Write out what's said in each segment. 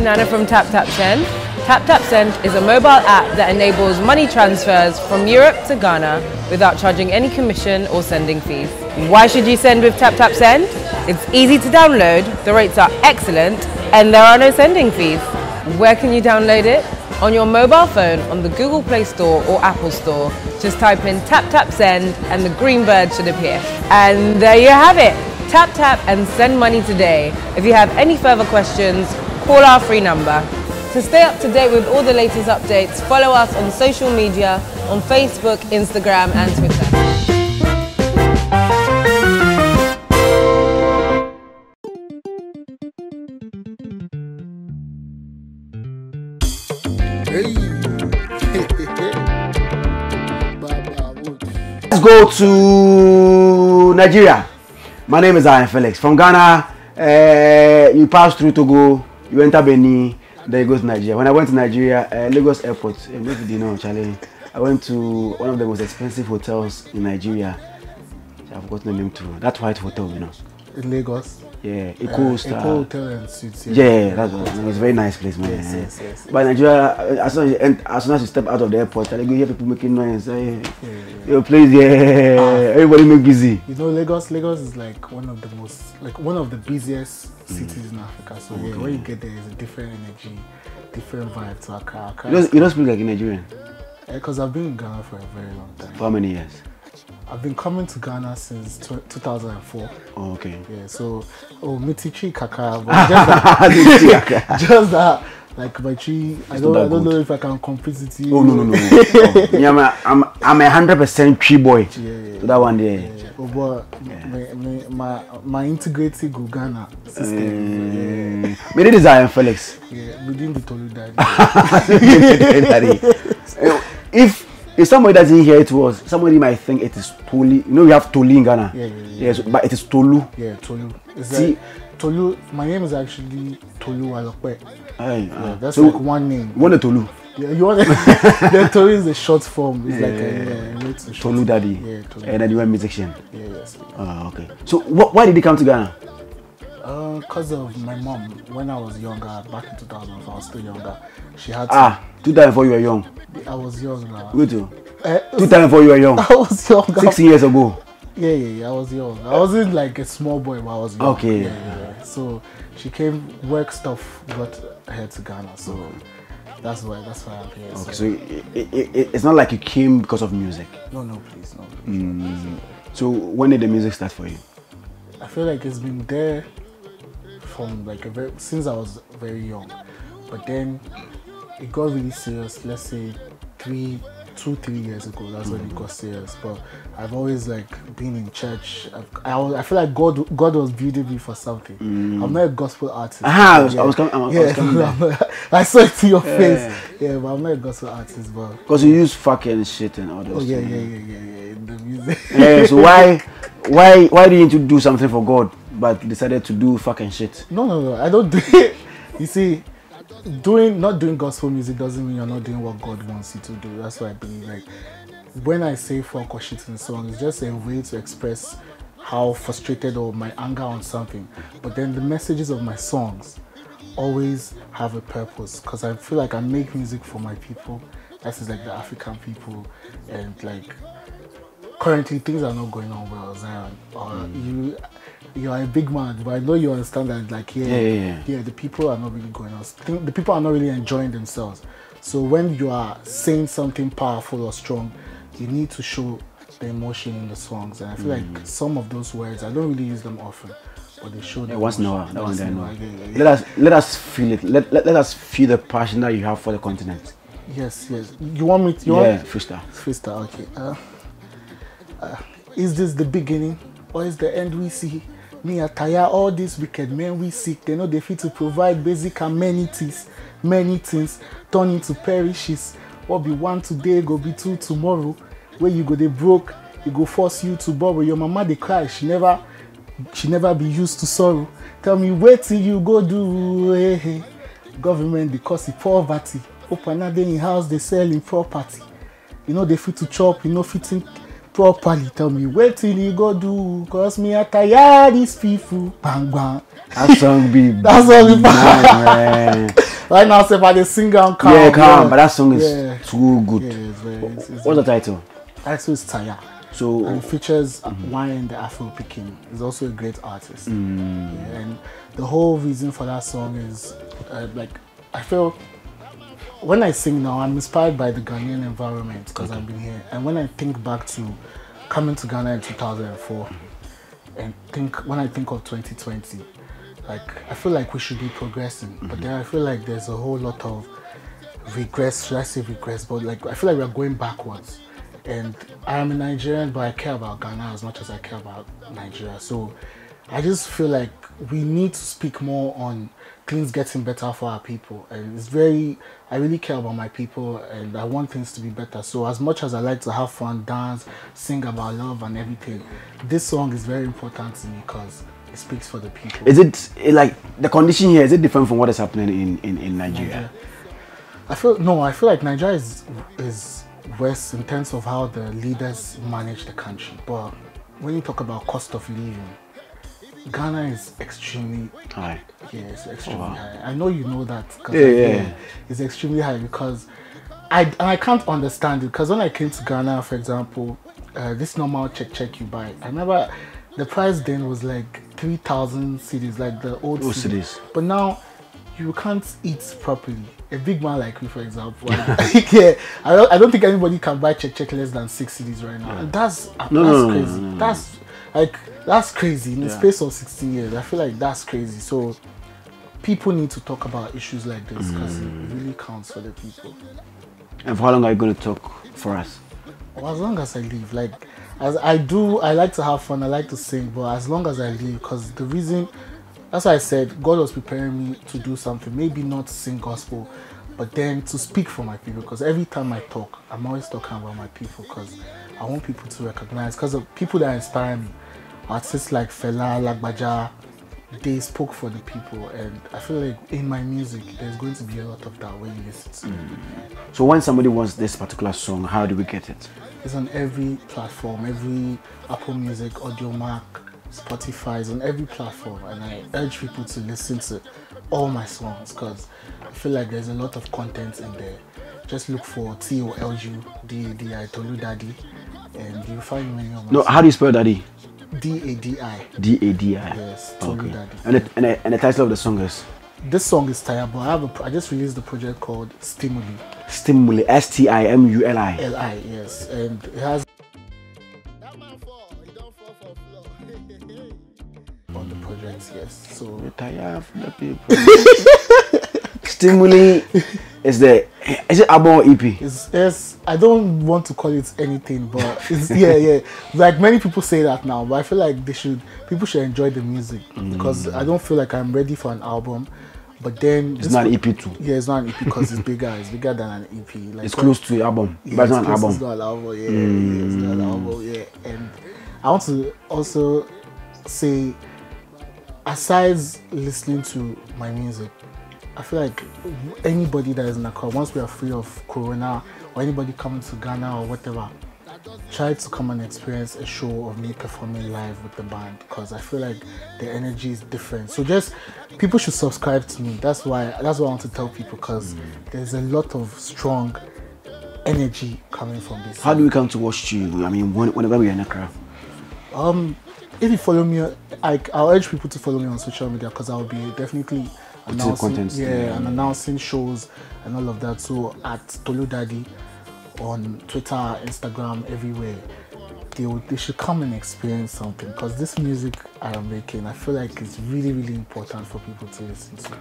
I'm Nana from TapTapSend. TapTapSend is a mobile app that enables money transfers from Europe to Ghana without charging any commission or sending fees. Why should you send with TapTapSend? It's easy to download, the rates are excellent, and there are no sending fees. Where can you download it? On your mobile phone on the Google Play Store or Apple Store. Just type in TapTapSend and the green bird should appear. And there you have it. Tap tap and send money today. If you have any further questions, call our free number. To stay up to date with all the latest updates, follow us on social media on Facebook, Instagram, and Twitter. Let's go to Nigeria. My name is Zion Felix. From Ghana, uh, you pass through Togo, you enter Benin, then you go to Nigeria. When I went to Nigeria, uh, Lagos Airport, uh, maybe you know, Charlie, I went to one of the most expensive hotels in Nigeria. I've forgotten the name too. That white hotel, you know. In Lagos. Yeah, Eco Uh, Star. Eco Hotel and Suites. Yeah, that's what, it's a very nice place, man. Yes, yes, yes. But Nigeria, uh, as soon as you as soon as you step out of the airport, you hear people making noise. Hey, your place, yeah, everybody make busy. You know, Lagos. Lagos is like one of the most, like one of the busiest cities in Africa. So yeah, when you get there, it's a different energy, different vibe to Accra. Accra You don't, you don't speak like a Nigerian. because I've been in Ghana for a very long time. For how many years? I've been coming to Ghana since 2004. Oh, okay. Yeah, so oh, Mitichi Kaka, but just that, just that, like my tree. I don't, I don't good. know if I can compete with you. Oh no no no! no. oh, me, I'm a, I'm I'm a hundred percent tree boy. Yeah, yeah, So that one there. Yeah, oh, but my, my, my, my integrated go Ghana system. Mm. Me this is Felix. Yeah, yeah, within the Toludadi. if if somebody doesn't hear it was somebody might think it is Toli. You know we have Toli in Ghana. Yeah, yeah, yeah. Yes, but it is Tolu. yeah, Tolu. It's See- like Tolu. My name is actually Tolu Alokwe. Aye, Yeah, ah. that's so like one name. you want the Tolu? Yeah, you want the Tolu is the short form. It's like Yeah. a, yeah, it's a short Tolu. Daddy. Yeah, Tolu. And then you went musician. Yeah, yes. Ah, okay. So wh- why did he come to Ghana? Because of my mom, when I was younger, back in 2000, I was still younger. She had to, Ah, two times before you were young. I was young now. Go to. Eh, Two times before you were young. I was young. Six years ago. Yeah, yeah, yeah. I was young. I wasn't like a small boy, but I was young. Okay. Yeah, yeah, yeah. So she came, work stuff got her to Ghana. So that's why. That's why I'm here. Okay, so, so it, it, it, it's not like you came because of music. no, no, please, no. Please. So when did the music start for you? I feel like it's been there from like a very since I was very young, but then it got really serious. Let's say three, two, three years ago. That's when it got serious. But I've always like been in church. I, was- I feel like God, God was building me for something. I'm not a gospel artist. Ah, I was- I was com- I was- I was coming there. I'm not- I saw it to your face. Yeah, but I'm not a gospel artist. But Because you use fucking shit and all those oh yeah, things. yeah, yeah, yeah, yeah. In the music. Yeah, so why why why do you need to do something for God but decided to do fucking shit? No, no, no. I don't do it. You see, doing not doing gospel music doesn't mean you're not doing what God wants you to do. That's why I believe. Like when I say fuck or shit in a song, it's just a way to express how frustrated or my anger on something. But then the messages of my songs always have a purpose because I feel like I make music for my people. That is like the African people, and like currently things are not going on well, Zion. Or you you are a big man, but I know you understand that like yeah, Yeah, yeah, yeah. the people are not really going. Think- The people are not really enjoying themselves. So when you are saying something powerful or strong, you need to show the emotion in the songs. And I feel Mm. like some of those words I don't really use them often, but they show. Yeah, once in a while, that one I know. Let us let us feel it. Let, let, let us feel the passion that you have for the continent. Yes, yes. You want me? To, you yeah, want? freestyle. Freestyle, okay. Uh, uh, is this the beginning or is the end we see? Me, I tire all these wicked men we seek. They know they fit to provide basic amenities, many things turn into perishes. What be one today go be two tomorrow. Where you go they broke, it go force you to borrow. Your mama they cry, she never, she never be used to sorrow. Tell me till you go do. Hey, hey. Government because of poverty. Open another in house they sell in property. You know they fit to chop, you know fitting properly tell me wetin he go do cause me I tire these people bang bang. That song be That song be man. Right now, say I dey sing am calm. yeah, calm, but that song is Yeah. too good. Yeah, it's very. It's, it's, What's the title? Actually, it's Taya. So and it features Wine the Afro Picking. He's also a great artist. Yeah, and the whole reason for that song is uh, like I feel when I sing now, I'm inspired by the Ghanaian environment because I've been here. And when I think back to coming to Ghana in 2004, and think when I think of 2020, like I feel like we should be progressing, but mm-hmm. then I feel like there's a whole lot of regress. Should I say regress? But like I feel like we're going backwards. And I am a Nigerian, but I care about Ghana as much as I care about Nigeria. So I just feel like we need to speak more on things getting better for our people. And it's very, I really care about my people and I want things to be better. So as much as I like to have fun, dance, sing about love and everything, this song is very important to me because it speaks for the people. is it eh, like the condition here? Is it different from what is happening in in, in Nigeria? I feel no. I feel like Nigeria is is worse in terms of how the leaders manage the country. But when you talk about cost of living, Ghana is extremely high. yeah, it's extremely Oh, wow. high. I know you know that. Yeah, yeah. It's extremely high because I and I can't understand it because when I came to Ghana, for example, uh, this normal check check you buy, I remember the price then was like three thousand cedis, like the old Old cedis. cedis. But now you can't eat properly. A big man like me, for example, I- yeah, I don't, I don't think anybody can buy check check less than six cedis right now, and that's No, that's no, crazy. no, no, no. That's like that's crazy in the Yeah. space of 16 years. I feel like that's crazy. So people need to talk about issues like this because it mm. really counts for the people. And for how long are you going to talk for us? Well, as long as I live, like as I do, I like to have fun. I like to sing, but as long as I live, because the reason, that's why I said God was preparing me to do something. Maybe not sing gospel, but then to speak for my people. Because every time I talk, I'm always talking about my people. Because I want people to recognize. Because of people that inspire me, artists like Fela, Lagbaja, they spoke for the people, and I feel like in my music, there's going to be a lot of that when you listen to it. So when somebody wants this particular song, how do we get it? It's on every platform, every Apple Music, Audiomack, Spotify, it's on every platform. And I urge people to listen to all my songs because I feel like there's a lot of content in there. Just look for T O L U D A D I Toludadi and you'll find many of my No, how do you spell daddy? D A D I. D A D I. Yes, Tolu Okay. Daddy. And the, and, the, and the title of the song is This song is tired, but I have a pro- I just released a project called Stimuli. Stimuli. S T I M U L I. L I, yes. And it has That man fall, he don't fall for floor. on the project, yes. So Tired of the people. Stimuli is the is it album or EP? It's, I don't want to call it anything, but it's yeah, yeah. Like many people say that now, but I feel like they should people should enjoy the music because mm. I don't feel like I'm ready for an album. But then It's not an EP too. Yeah, it's not an EP because it's bigger. It's bigger than an EP. Like It's close to the album, yeah, but it's not an album. It's not an album. Yeah, yeah, it's not an mm. album. Yeah, and I want to also say, aside listening to my music, I feel like anybody that is in Accra, once we are free of Corona, or anybody coming to Ghana or whatever, try to come and experience a show of me performing live with the band because I feel like the energy is different. So just people should subscribe to me. That's why that's what I want to tell people because there's a lot of strong energy coming from this. How do we come to watch you? I mean, when, whenever we are in Accra. Um, if you follow me, I, I'll urge people to follow me on social media because I'll be definitely content, yeah, and announcing shows and all of that. So at Toludadi on Twitter, Instagram, everywhere, they will, they should come and experience something because this music I am making, I feel like it's really really important for people to listen to.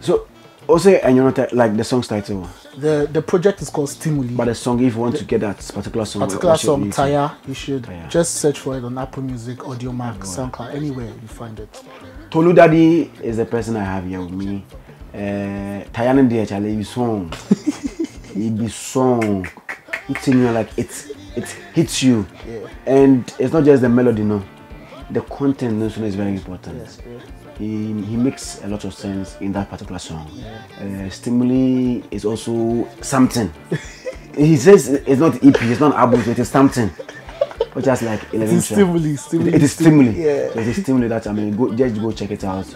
So, also, and you're not like the song's title, The the project is called Stimuli. but the song, if you want to get that particular song, particular song? Taya, you should Taya. just search for it on Apple Music, Audiomack, SoundCloud, anywhere you find it. Toludadi is the person I have here with me. Uh, Tayana Dia Chale, you song. He be song. It's in you like it it hits you. Yeah. And it's not just the melody, no. The content song is very important. Yes, yeah. He, he makes a lot of sense in that particular song. Uh, Stimuli is also something. he says it's not EP, it's not album, it is something. Has like 11 It is tracks. stimuli, stimuli, It is stimuli. yeah. So it is stimuli that I mean, go, just go check it out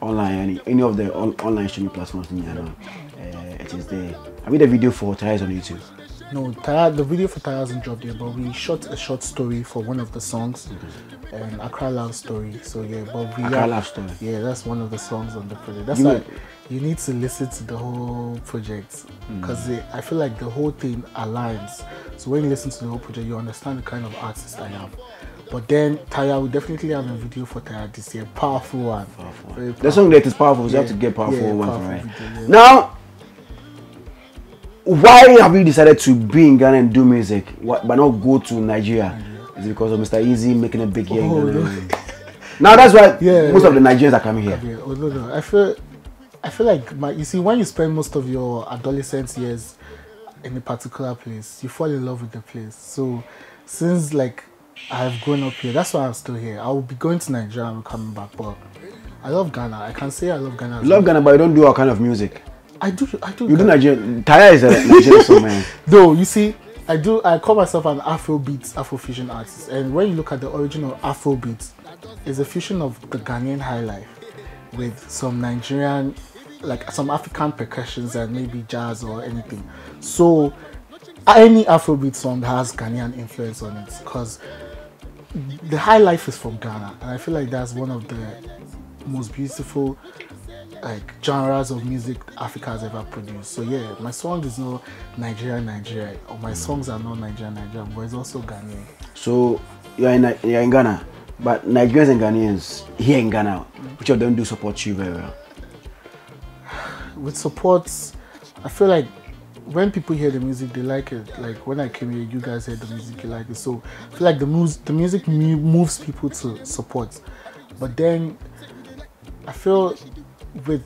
online. Any, any of the on, online streaming platforms. You know, uh, it is there. I made a video for Tires on YouTube. No, the video for Taya hasn't dropped yet, but we shot a short story for one of the songs, and Accra Love Story. So yeah, but we Accra Love Story. Yeah, that's one of the songs on the project. That's You why know- you need to listen to the whole project because mm. I feel like the whole thing aligns. So when you listen to the whole project, you understand the kind of artist I am. But then Taya will definitely have a video for Taya this year, a powerful one. Very The song that is powerful, so you have to get powerful yeah, ones, powerful right? video, yeah. Now, why have you decided to be in Ghana and do music, but not go to Nigeria? Is it because of Mr. Eazi making a big in Oh, Ghana? no. now that's why Yeah, most of the Nigerians are coming here. Oh, no, no. I feel, I feel like my. You see, when you spend most of your adolescent years in a particular place, you fall in love with the place. So, since like I've grown up here, that's why I'm still here. I will be going to Nigeria and coming back, but I love Ghana. I can say I love Ghana. love well. Ghana, but you don't do our kind of music. I do. I do. You do Ghana. Nigerian. Taya is a Nigerian song, man. Though you see, I do. I call myself an Afrobeat, Afrofusion artist. And when you look at the original Afrobeat, it's a fusion of the Ghanaian high life with some Nigerian, like some African percussions and maybe jazz or anything. So any Afrobeat song has Ghanaian influence on it because the high life is from Ghana, and I feel like that's one of the most beautiful like genres of music Africa has ever produced. So yeah, my song is not Nigeria, Nigeria, or my songs are not Nigeria, Nigeria, but it's also Ghanaian. So you're in you're in Ghana, but Nigerians and Ghanaians here in Ghana, which of them do support you very well? With support, I feel like when people hear the music, they like it. Like when I came here, you guys heard the music, you like it. So I feel like the the music mu- moves people to support. But then I feel with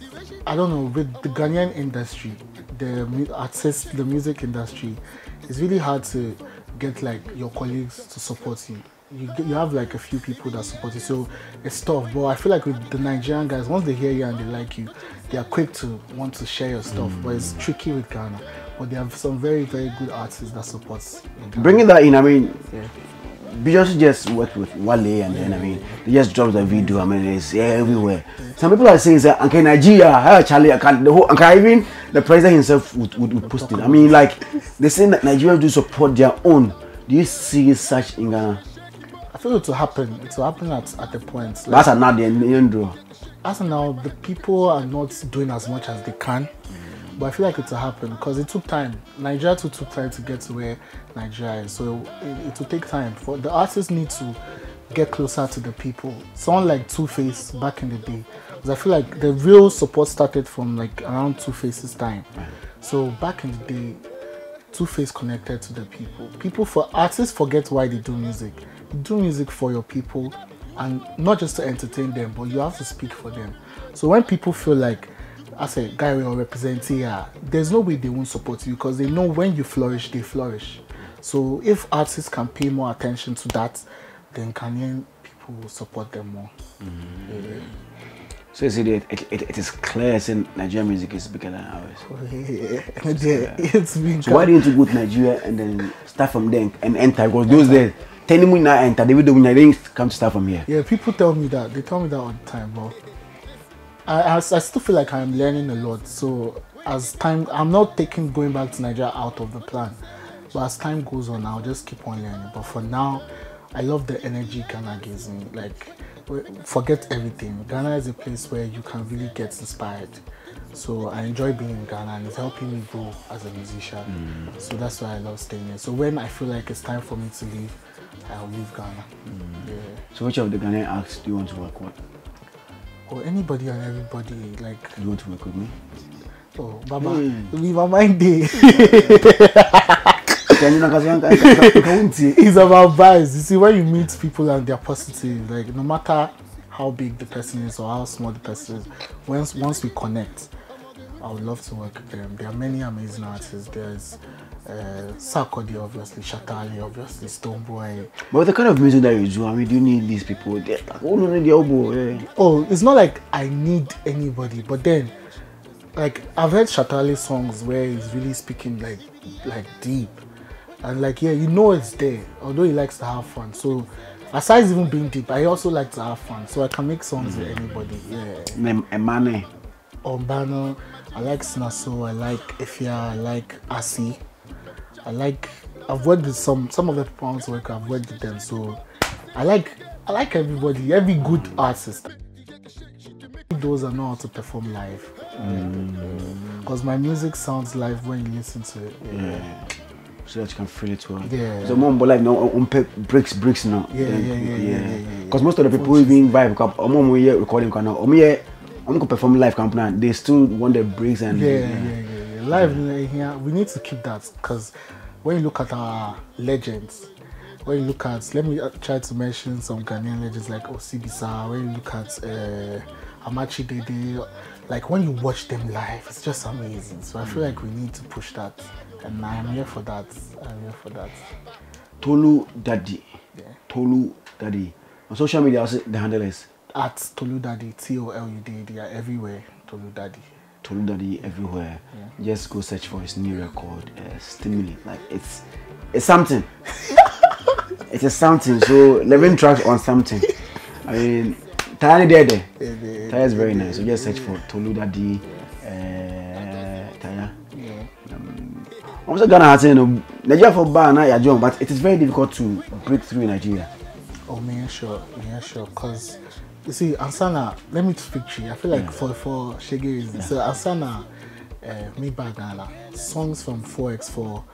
I don't know with the Ghanaian industry, the mu- artists, the music industry, it's really hard to get like your colleagues to support you. You, you have like a few people that support you, so it's tough. But I feel like with the Nigerian guys, once they hear you and they like you, they are quick to want to share your stuff. But it's mm. tricky with Ghana. But they have some very very good artists that supports. Ghana. Bringing that in, I mean, Yeah. Beyonce just worked with Wale and then I mean they just dropped the video. I mean it's everywhere. Some people are saying that okay Nigeria, hey, Charlie, I can't the whole okay, even the president himself would, would, would post it. I mean like they saying that Nigerians do support their own. Do you see such in Ghana? Feel it will happen. It will happen at, at the point. Like, That's not the end as of now, the people are not doing as much as they can. But I feel like it will happen because it took time. Nigeria too took time to get to where Nigeria is. So it, it will take time. For the artists need to get closer to the people. Someone like 2face back in the day. Because I feel like the real support started from like around 2face's time. So back in the day, 2face connected to the people. People for artists forget why they do music. Do music for your people and not just to entertain them, but you have to speak for them. So when people feel like as a guy will represent here, ah, there's no way they won't support you because they know when you flourish, they flourish. So if artists can pay more attention to that, then Ghanaian people will support them more. Yeah. So you see that it, it, it is clear saying Nigerian music is bigger than ours. Oh, yeah, it's been So why didn't you go to Nigeria and then start from there and enter? Because those days, ten money now enter, David Obunya didn't come to start from here. Yeah, people tell me that. They tell me that all the time, but I, I, I still feel like I'm learning a lot. So as time, I'm not taking going back to Nigeria out of the plan. But as time goes on, I'll just keep on learning. But for now, I love the energy Ghana gives me. Like, forget everything. Ghana is a place where you can really get inspired. So I enjoy being in Ghana and it's helping me grow as a musician. Mm. So that's why I love staying here. So when I feel like it's time for me to leave, I'll leave Ghana. Yeah. So which of the Ghanaian acts do you want to work with? or anybody and everybody like Do you want to work with me? oh baba Hmm. leave my mind day it's about vibes you see when you meet people and they're positive like no matter how big the person is or how small the person is once once we connect I would love to work with them there are many amazing artists there's uh, Sarkodie obviously Shatta Wale obviously Stonebwoy But the kind of music that you do, I mean, do you need these people? They're like, oh, no, no, the elbow. Yeah. oh, it's not like I need anybody, but then, like I've heard Shatta Wale songs where he's really speaking like like deep, and like yeah, you know it's there. Although he likes to have fun, so aside even being deep, I also like to have fun. So I can make songs with anybody. Yeah. Ne- Emane. Urbano, I like Snaso, I like Ifya, I like Asi. I like I've worked with some some of the people I want to work with, I've worked with them. So I like I like everybody, every good artist. Those are know how to perform live. Because my music sounds live when you listen to it. Yeah. Yeah. So that you can feel it well. Yeah. So more like no um bricks bricks now. Yeah, yeah, yeah, yeah, yeah, yeah, Because most of the people even vibe because here recording can now. Um here um go perform live now. They still want the bricks and yeah, yeah, yeah, yeah. Live here, we need to keep that because when you look at our legends, when you look at, let me uh, try to mention some Ghanaian legends like Osibisa. When you look at uh, Amakye Dede, like when you watch them live, it's just amazing. So I feel like we need to push that, and I'm here for that. I'm here for that. Tolu Daddy. Yeah. Tolu Daddy. On social media, also, the handle is At Toludadi, T O L U D, they are everywhere. Toludadi. Toludadi everywhere. Just go search for his new record, uh, Stimuli. Like it's it's something. it is a something. So eleven tracks on something. I mean, there there. Taya is very nice. So just search for Toludadi, uh, Taya. Yeah. I'm also gonna say, you know, Nigeria for bar now, you're but it is very difficult to break through in Nigeria. Oh man, sure, yeah, sure. Cause you see, Ansana, let me speak to you. I feel like for for Shege reasons. So Ansana, uh, me Bagana, songs from 4x4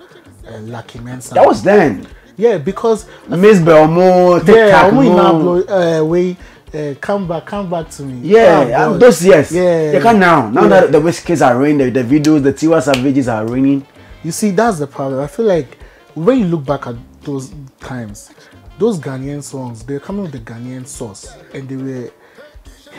uh, Lucky Mensah. That was then. yeah, because Miss Belmo, yeah, Tac I'm in Mo. uh, way. Uh, come back, come back to me. Yeah, Oh, those years. Yeah. You can now. Now Yeah. that the Wizkids are raining, the, the videos, the Tiwa Savages are raining. You see, that's the problem. I feel like when you look back at those times, those Ghanaian songs, they're coming with the Ghanaian sauce and they were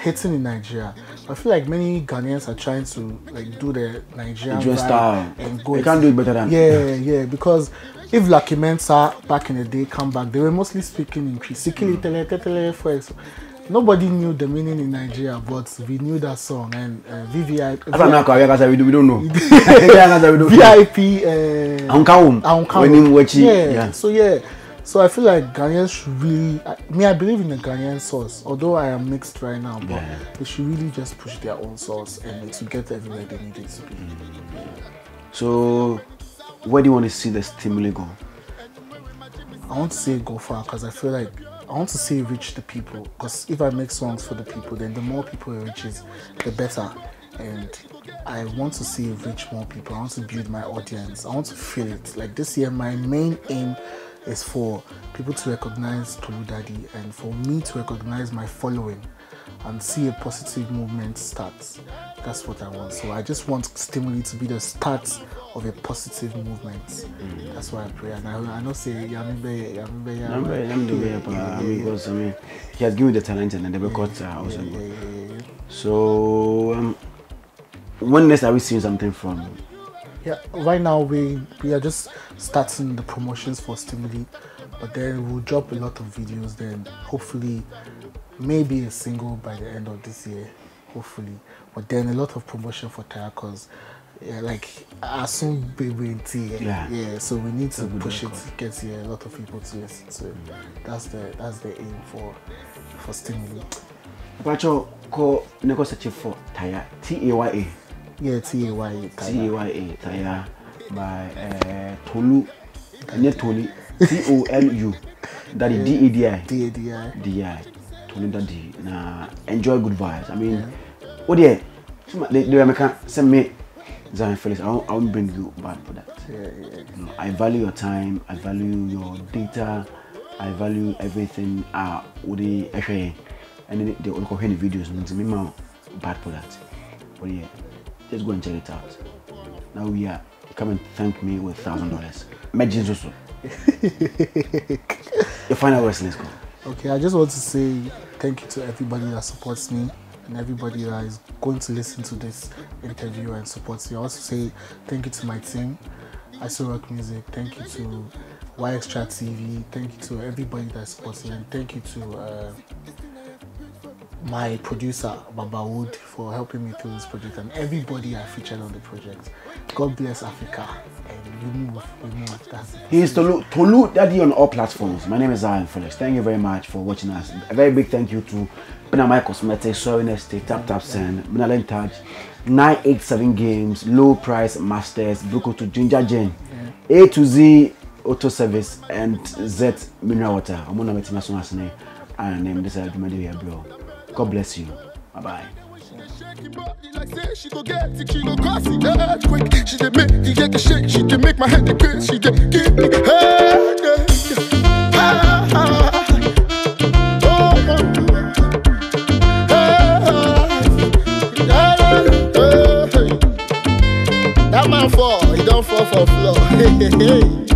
hitting in Nigeria. I feel like many Ghanaians are trying to like do the Nigerian Nigerian style. and go. They can't do it better than- Yeah, yeah. Because if Lucky Mensah back in the day come back, they were mostly speaking in. Sikili tele tetele for Nobody knew the meaning in Nigeria, but we knew that song and uh, VVI. That's now Korea we, do- we don't know. Yeah, guys, we don't know. VIP. Uh, Ankawum. Ankawum. When him watching, yeah. yeah. So yeah. So I feel like Ghanaians should really. I, me, I believe in the Ghanaian sauce. Although I am mixed right now, but Yeah. they should really just push their own sauce and to get everywhere they need it to be. So, where do you want to see the stimuli go? I want to see it go far because I feel like I want to see it reach the people. Because if I make songs for the people, then the more people it reaches, the better. And I want to see it reach more people. I want to build my audience. I want to feel it. Like this year, my main aim is for people to recognize Toludadi and for me to recognize my following and see a positive movement start. That's what I want. So I just want Stimuli to be the start of a positive movement. That's why I pray. And I, I know say Yamibe, Yamibe, I'm very, I'm doing very, I mean, because I mean, he has given me the talent and the records are also yeah, yeah, yeah, yeah. So, um, when next are we seeing something from? Yeah, right now we we are just starting the promotions for Stimuli, but then we'll drop a lot of videos. Then hopefully, maybe a single by the end of this year, hopefully. But then a lot of promotion for Tire cause. Yeah, like as soon baby in tea. Yeah. yeah. So we need to push it to get yeah, a lot of people to listen to it. That's the that's the aim for for Stimuli. Pacho, ko neko search for Taya, T A Y A, Yeah, T A Y. T A Y A, Taya, by uh, Tolu, Nye Tolu, T O L U, Daddy D E D I. D A D I. DI Tolu Daddy na enjoy good vibes. I mean, oh dear, they they make send me Zion Felix. I won't, I won't bring you bad for that. Yeah, yeah. You know, I value your time. I value your data. I value everything. Ah, uh, the actually, and then they will go the videos. And me ma bad for that. But yeah, just go and check it out. Now we are. Come and thank me with thousand dollars. Imagine also. Your final words, let's go. Okay, I just want to say thank you to everybody that supports me and everybody that is going to listen to this interview and supports me. I also say thank you to my team, ISO Rock Music. Thank you to Y Extra TV. Thank you to everybody that supports me, and thank you to uh, my producer Baba Wood for helping me through this project and everybody I featured on the project. God bless Africa and we move, we move. That's it. He's Tolu, Toludadi on all platforms. My name is Zion Felix. Thank you very much for watching us. A very big thank you to Benamai Cosmetics, Sovereign Estate, TapTapSend, Benalen Touch, 987 Games, Low Price Masters, Burukutu Ginger Jane, A to Z Auto Service, and Z Mineral Water. I'm going to meet you and name this is here, bro. God bless you. Bye bye. Hey. That man fall, he don't fall for floor. Hennessy.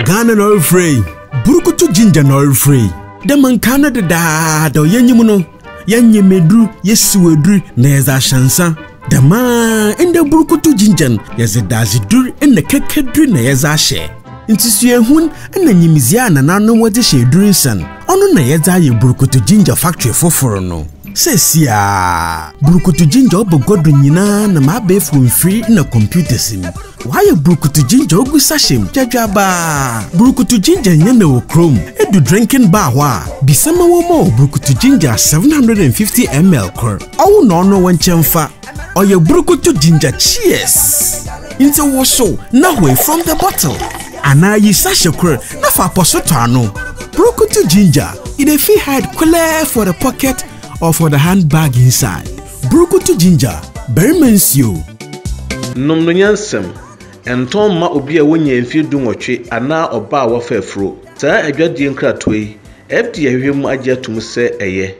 Ghana na ɔrefrɛ burukutu ginger na ɔrefrɛ dɛma nka no dedaada yɛnyim no yɛnyɛ meduru yɛsiwaduru na yɛdze ahyɛ nsa dɛmaa ɛndɛ burukutu ginger yɛdze daadzedur ɛna kɛkɛdur na yɛdze ahyɛ. Nti suahun ɛna nyimdzee a nananom wɔdze hyɛ aduru nsa no ɔno na yɛdze ayɛ burukutu ginger factory foforo no sɛsi a burukutu ginger ɔbɔ gɔdo nyinaa na maabɛɛfo mfiri na computers mu wayɛ burukutu ginger ogu sachet mu dwadwabaa burukutu ginger nyɛ na wɔ kurom edu drinking bar hɔ a bisama wɔ ma wɔ burukutu ginger 750 ml kor ɔwo na ɔno wɔ nkyɛn fa ɔyɛ burukutu ginger cheers. Nti wosow na hoe from the bottle. Anaa yi sachet kor na fa apɔ so tɔ ano burukutu ginger e dey fit hide kulɛɛ for the pocket or for the handbag inside. Burukutu ginger barima nsuo nom no nyansɛm ɛntɔn ma obi a wonya mfeɛ du nwɔtwe anaa ɔba a wɔfa afuro saa adwadie nkratoɔ yi fda hwehwɛ mu agye atom sɛ ɛyɛ